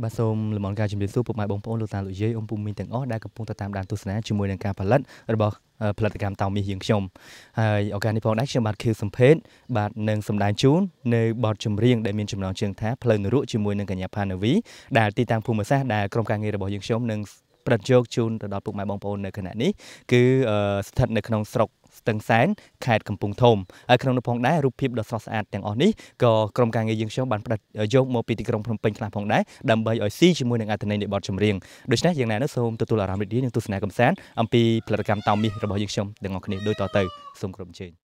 បាទសូមលំអរការជំរាបសួរពុកម៉ែបងប្អូនលោកតាលោកយាយអ៊ំពូមីងទាំងអស់ដែលកំពុងតាមដានទស្សនាជាមួយនឹងការផលិតរបស់ផលិតកម្មតោមាសយើងខ្ញុំហើយឱកាសនេះផងដែរខ្ញុំបាទខៀវសំភេទបាទនឹងសម្ដែងជូននៅបទចម្រៀងដែលមានចំណងជើងថាផ្លូវនរកជាមួយនឹងកញ្ញាផាណាវីដែលទីតាំងភូមិសាស្ត្រដែលក្រុមការងាររបស់យើងខ្ញុំនឹង ប្រតិយកជូនទៅដល់ពុកម៉ែបងប្អូននៅខណៈនេះគឺស្ថិតនៅក្នុងស្រុកស្ទឹងសែនខេត្តកំពង់ធំហើយក្នុងនោះផងដែររូបភាពដ៏ស្រស់ស្អាតទាំងអស់នេះក៏ក្រុមការងារយើងខ្ញុំបានផ្ដិតយកមកពីទីក្រុងភ្នំពេញខ្លះផងដែរដើម្បីឲ្យស៊ីជាមួយនឹងអត្ថន័យនៃបទចម្រៀងដូច្នេះយ៉ាងណានោះសូមទទួលអារម្មណ៍រីករាយនឹងទស្សនាកំសាន្តអំពីផលិតកម្មតោមាសរបស់យើងខ្ញុំទាំងអស់គ្នាដូចតទៅសូមគ្រប់អញ្ជើញ